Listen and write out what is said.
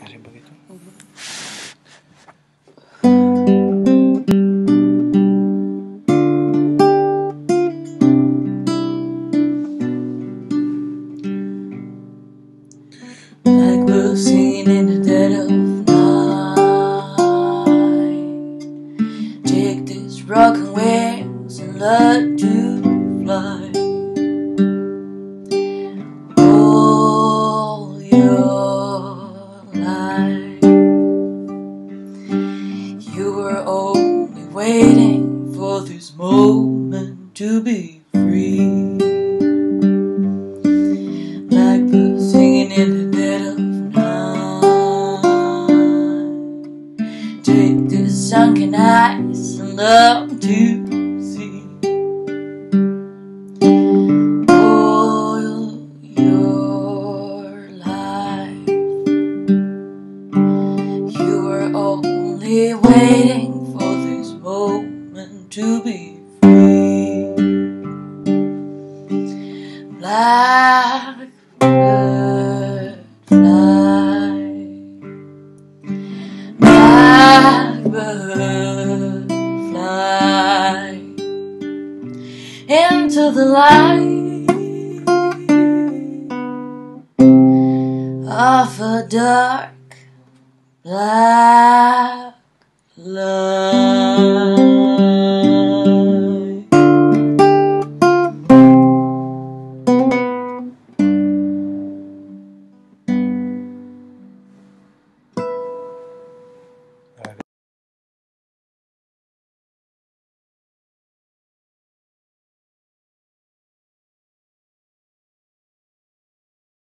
Kasi begitu. Like we're singing in the dead of night. Take these rocking wings and learn to fly. Waiting for this moment to be free. Blackbird singing in the dead of night. Take the sunken eyes and love to see all your life. You were only waiting moment to be free. Blackbird fly, blackbird fly into the light of a dark black love.